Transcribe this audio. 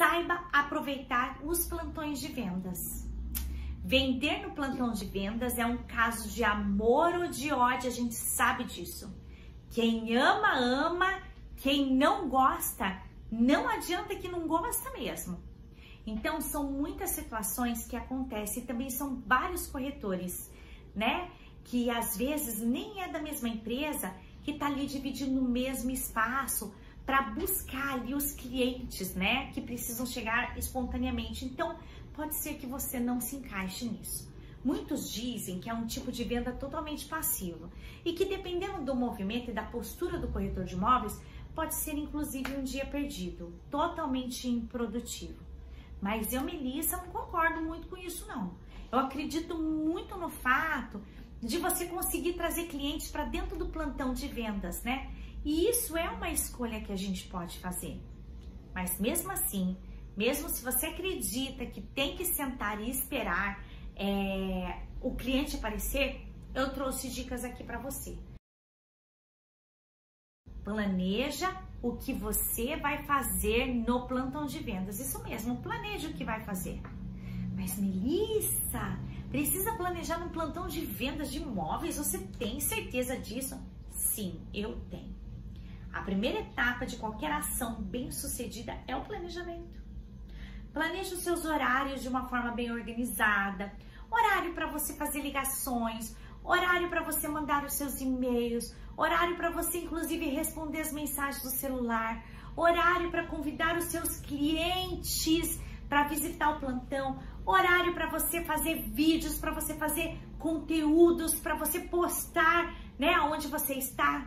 Saiba aproveitar os plantões de vendas. Vender no plantão de vendas é um caso de amor ou de ódio, a gente sabe disso. Quem ama, ama, quem não gosta, não adianta que não gosta mesmo. Então, são muitas situações que acontecem e também são vários corretores, né? Que às vezes nem é da mesma empresa que tá ali dividindo o mesmo espaço para buscar ali os clientes, né? Que precisam chegar espontaneamente. Então, pode ser que você não se encaixe nisso. Muitos dizem que é um tipo de venda totalmente passivo e que dependendo do movimento e da postura do corretor de imóveis, pode ser inclusive um dia perdido, totalmente improdutivo. Mas eu, Melissa, não concordo muito com isso não. Eu acredito muito no fato de você conseguir trazer clientes para dentro do plantão de vendas, né? E isso é uma escolha que a gente pode fazer. Mas mesmo assim, mesmo se você acredita que tem que sentar e esperar é, o cliente aparecer, eu trouxe dicas aqui para você. Planeja o que você vai fazer no plantão de vendas. Isso mesmo, planeje o que vai fazer. Mas Melissa, precisa planejar no plantão de vendas de imóveis? Você tem certeza disso? Sim, eu tenho. A primeira etapa de qualquer ação bem sucedida é o planejamento. Planeje os seus horários de uma forma bem organizada, horário para você fazer ligações, horário para você mandar os seus e-mails, horário para você inclusive responder as mensagens do celular, horário para convidar os seus clientes para visitar o plantão, horário para você fazer vídeos, para você fazer conteúdos, para você postar, né, aonde você está.